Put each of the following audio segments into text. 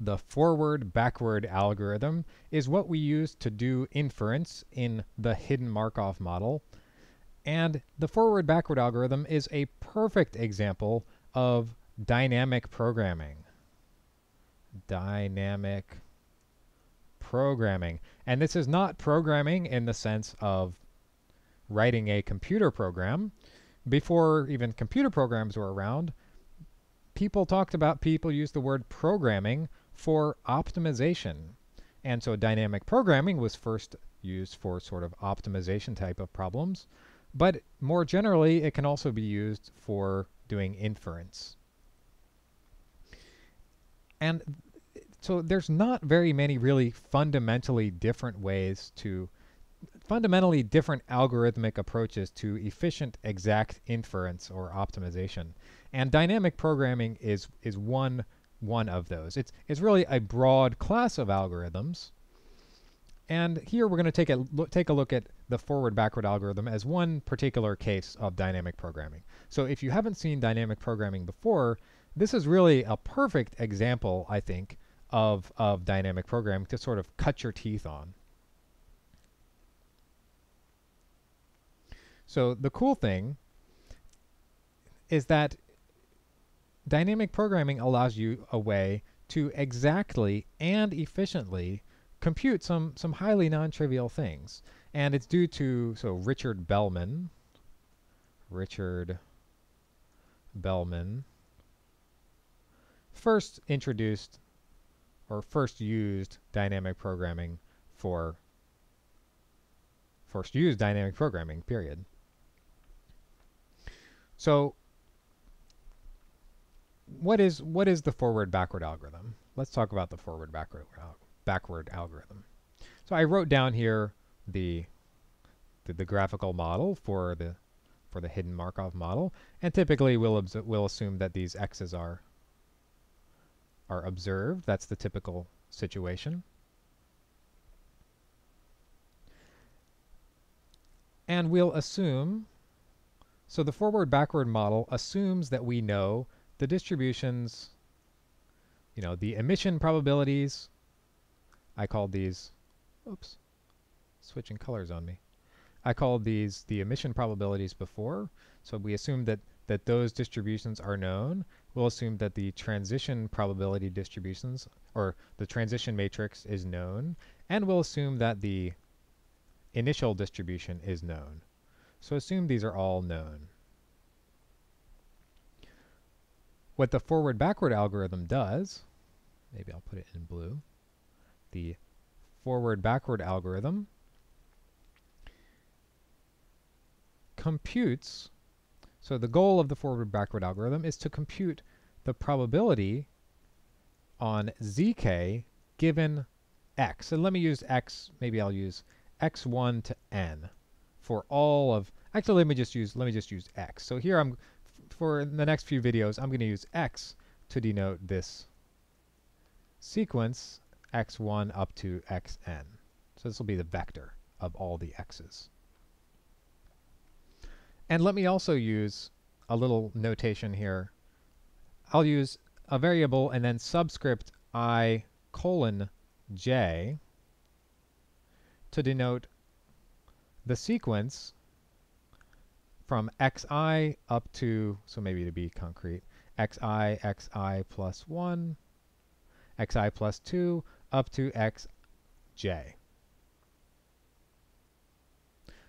the forward backward algorithm is what we use to do inference in the hidden Markov model. And the forward backward algorithm is a perfect example of dynamic programming. Dynamic programming. And this is not programming in the sense of writing a computer program. Before even computer programs were around, people talked about, people used the word programming for optimization. And so dynamic programming was first used for sort of optimization type of problems. But more generally, it can also be used for doing inference. And so there's not very many really fundamentally different ways to fundamentally different algorithmic approaches to efficient exact inference or optimization. And dynamic programming is is one one of those. It's it's really a broad class of algorithms. And here we're going to take a look, take a look at the forward backward algorithm as one particular case of dynamic programming. So if you haven't seen dynamic programming before, this is really a perfect example, I think, of, of dynamic programming to sort of cut your teeth on. So the cool thing is that dynamic programming allows you a way to exactly and efficiently compute some some highly non-trivial things. And it's due to so Richard Bellman Richard Bellman first introduced or first used dynamic programming for first used dynamic programming period. So what is what is the forward backward algorithm? Let's talk about the forward backward backward algorithm. So I wrote down here the, the the, graphical model for the for the hidden Markov model, and typically we'll we'll assume that these x's are are observed. That's the typical situation. And we'll assume, so the forward backward model assumes that we know the distributions, you know, the emission probabilities, I called these, oops, switching colors on me. I called these the emission probabilities before, so we assume that, that those distributions are known, we'll assume that the transition probability distributions, or the transition matrix is known, and we'll assume that the initial distribution is known. So assume these are all known. What the forward-backward algorithm does, maybe I'll put it in blue, the forward-backward algorithm computes so the goal of the forward-backward algorithm is to compute the probability on zk given x. And let me use x, maybe I'll use x1 to n for all of, actually let me just use, let me just use x. So here I'm, for the next few videos, I'm going to use x to denote this sequence x1 up to xn. So this will be the vector of all the x's. And let me also use a little notation here I'll use a variable and then subscript i colon j to denote the sequence from xi up to, so maybe to be concrete, xi, xi plus 1, xi plus 2, up to xj.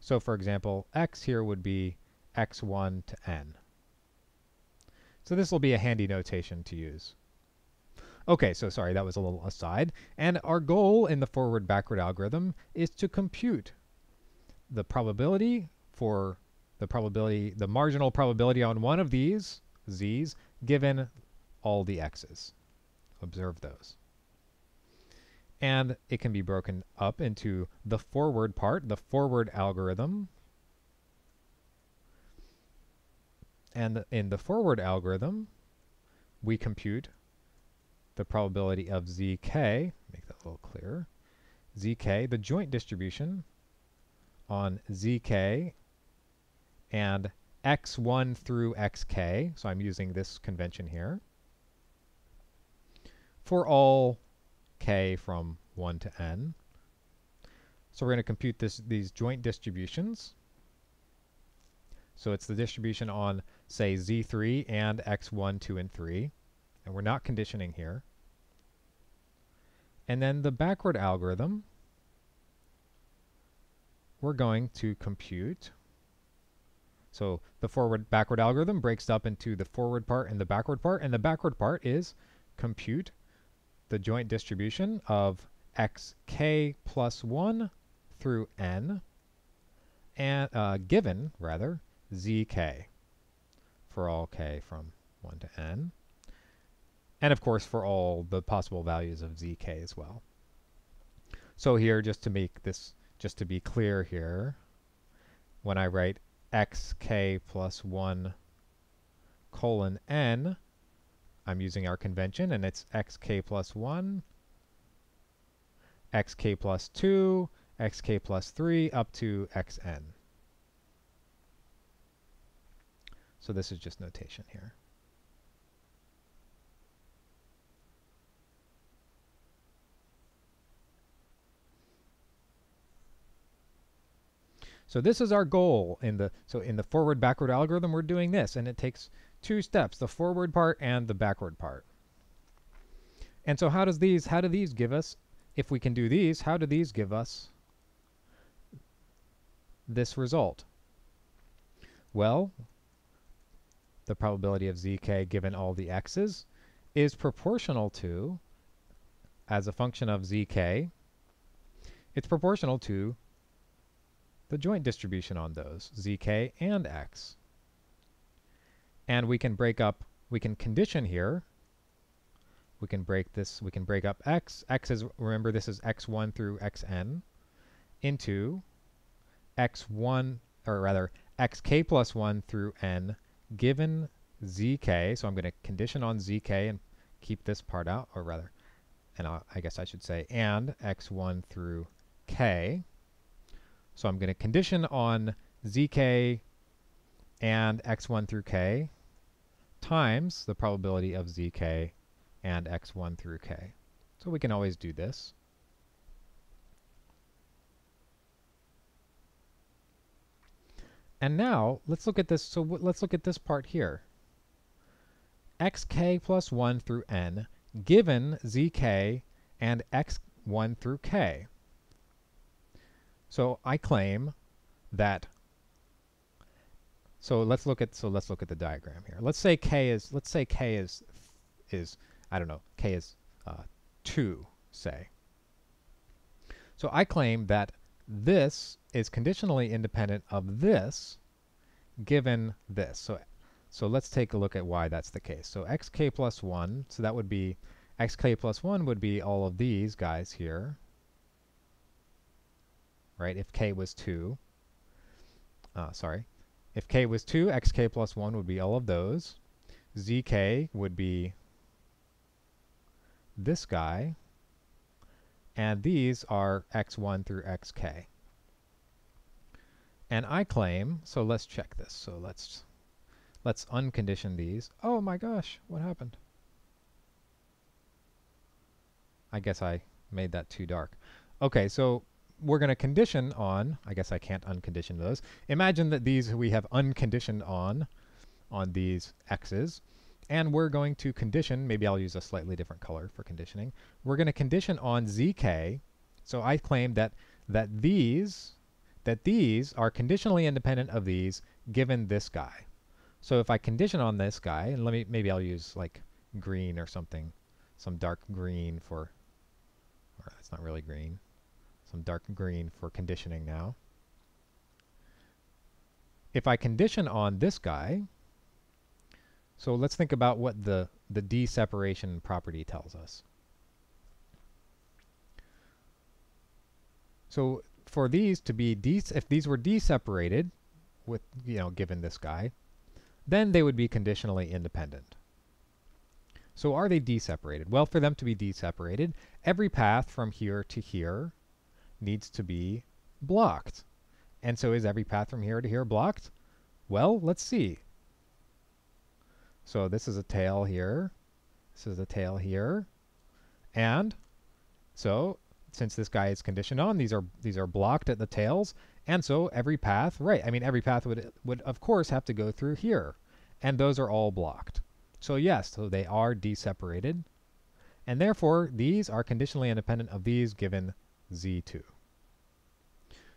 So for example, x here would be x1 to n. So this will be a handy notation to use. Okay, so sorry, that was a little aside. And our goal in the forward-backward algorithm is to compute the probability for the probability, the marginal probability on one of these, z's, given all the x's. Observe those. And it can be broken up into the forward part, the forward algorithm, And in the forward algorithm, we compute the probability of zk, make that a little clearer, zk, the joint distribution on zk and x1 through xk, so I'm using this convention here, for all k from 1 to n. So we're going to compute this these joint distributions. So it's the distribution on, say, z3 and x1, 2, and 3. And we're not conditioning here. And then the backward algorithm, we're going to compute. So the forward backward algorithm breaks up into the forward part and the backward part. And the backward part is compute the joint distribution of xk plus 1 through n, and uh, given, rather, zk for all k from 1 to n. And of course for all the possible values of zk as well. So here, just to make this, just to be clear here, when I write xk plus 1 colon n, I'm using our convention, and it's xk plus 1, xk plus 2, xk plus 3, up to xn. So this is just notation here. So this is our goal in the so in the forward backward algorithm we're doing this and it takes two steps, the forward part and the backward part. And so how does these how do these give us if we can do these, how do these give us this result? Well, the probability of zk given all the x's is proportional to, as a function of zk, it's proportional to the joint distribution on those, zk and x. And we can break up, we can condition here, we can break this, we can break up x, x is, remember this is x1 through xn, into x1, or rather xk plus 1 through n given zk, so I'm going to condition on zk and keep this part out, or rather, and I'll, I guess I should say, and x1 through k. So I'm going to condition on zk and x1 through k times the probability of zk and x1 through k. So we can always do this. And now let's look at this. So let's look at this part here. xk plus 1 through n given zk and x1 through k. So I claim that so let's look at so let's look at the diagram here. Let's say k is let's say k is is I don't know k is uh, two say. So I claim that this is conditionally independent of this given this. So, so let's take a look at why that's the case. So xk plus 1, so that would be xk plus 1 would be all of these guys here, right, if k was 2. Uh, sorry. If k was 2, xk plus 1 would be all of those. zk would be this guy, and these are x1 through xk. And I claim, so let's check this. So let's let's uncondition these. Oh my gosh, what happened? I guess I made that too dark. Okay, so we're going to condition on, I guess I can't uncondition those. Imagine that these we have unconditioned on, on these x's. And we're going to condition, maybe I'll use a slightly different color for conditioning. We're going to condition on zk. So I claim that, that these, that these are conditionally independent of these given this guy. So if I condition on this guy, and let me, maybe I'll use like green or something, some dark green for, or that's not really green, some dark green for conditioning now. If I condition on this guy, so let's think about what the, the d-separation property tells us. So for these to be d, if these were d-separated, with, you know, given this guy, then they would be conditionally independent. So are they d-separated? Well, for them to be d-separated, every path from here to here needs to be blocked. And so is every path from here to here blocked? Well, let's see. So this is a tail here. This is a tail here. And so since this guy is conditioned on, these are these are blocked at the tails, and so every path, right? I mean, every path would would of course have to go through here, and those are all blocked. So yes, so they are d-separated, and therefore these are conditionally independent of these given z2.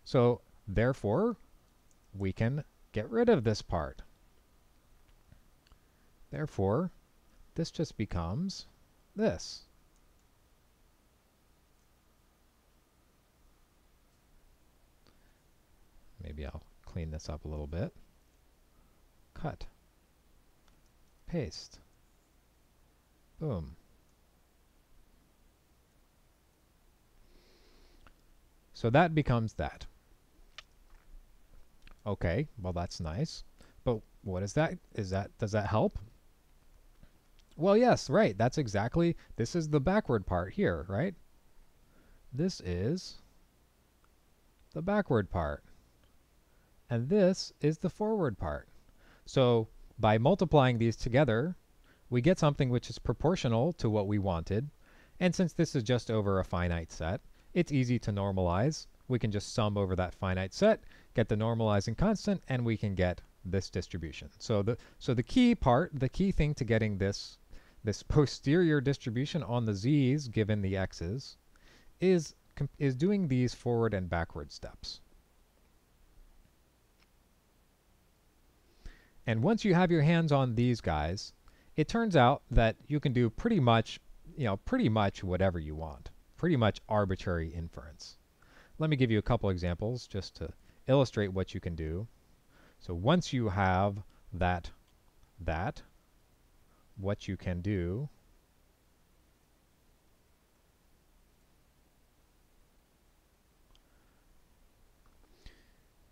So therefore, we can get rid of this part. Therefore, this just becomes this. Maybe I'll clean this up a little bit. Cut. Paste. Boom. So that becomes that. Okay, well that's nice. But what is that? Is that does that help? Well, yes, right. That's exactly this is the backward part here, right? This is the backward part. And this is the forward part. So by multiplying these together, we get something which is proportional to what we wanted. And since this is just over a finite set, it's easy to normalize. We can just sum over that finite set, get the normalizing constant, and we can get this distribution. So the so the key part, the key thing to getting this this posterior distribution on the z's given the x's is is doing these forward and backward steps. And once you have your hands on these guys, it turns out that you can do pretty much, you know, pretty much whatever you want. Pretty much arbitrary inference. Let me give you a couple examples just to illustrate what you can do. So once you have that, that, what you can do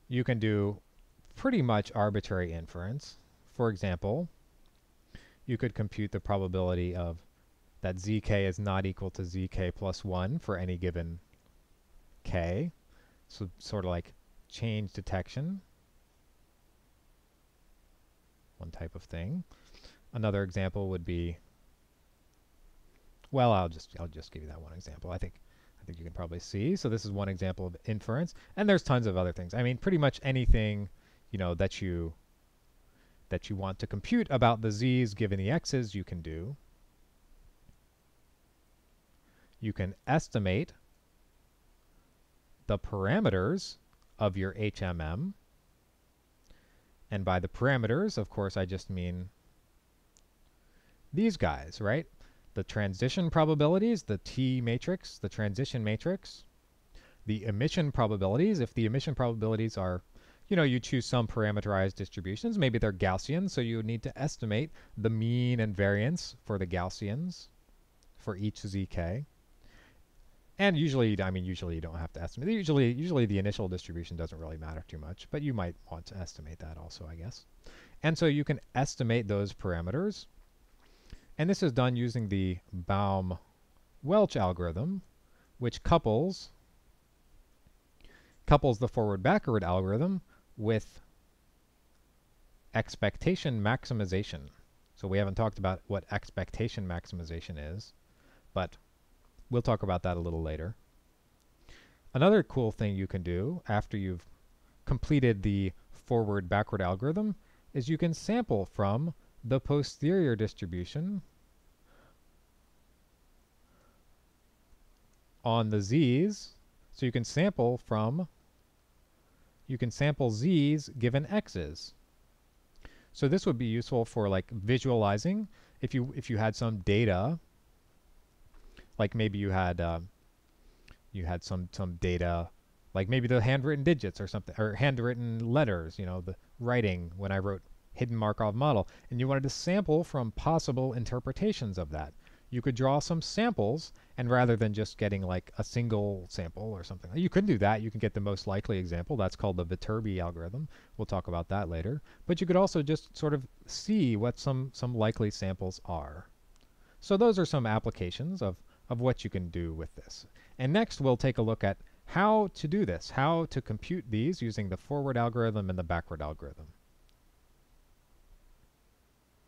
you can do pretty much arbitrary inference. For example, you could compute the probability of that zk is not equal to zk plus 1 for any given k. So sort of like change detection. One type of thing. Another example would be well, I'll just I'll just give you that one example. I think I think you can probably see. So this is one example of inference, and there's tons of other things. I mean, pretty much anything you know, that you that you want to compute about the z's given the x's, you can do. You can estimate the parameters of your HMM. And by the parameters, of course, I just mean these guys, right? The transition probabilities, the T matrix, the transition matrix, the emission probabilities, if the emission probabilities are you know, you choose some parameterized distributions. Maybe they're Gaussian, so you need to estimate the mean and variance for the Gaussians for each zk. And usually, I mean, usually you don't have to estimate. Usually, usually the initial distribution doesn't really matter too much, but you might want to estimate that also, I guess. And so you can estimate those parameters. And this is done using the Baum-Welch algorithm, which couples couples the forward-backward algorithm with expectation maximization. So we haven't talked about what expectation maximization is, but we'll talk about that a little later. Another cool thing you can do after you've completed the forward-backward algorithm is you can sample from the posterior distribution on the z's. So you can sample from you can sample z's given x's. So this would be useful for like visualizing if you if you had some data like maybe you had uh, you had some some data like maybe the handwritten digits or something or handwritten letters you know the writing when I wrote hidden Markov model and you wanted to sample from possible interpretations of that. You could draw some samples and rather than just getting like a single sample or something you could do that. You can get the most likely example. That's called the Viterbi algorithm. We'll talk about that later. But you could also just sort of see what some some likely samples are. So those are some applications of of what you can do with this. And next we'll take a look at how to do this how to compute these using the forward algorithm and the backward algorithm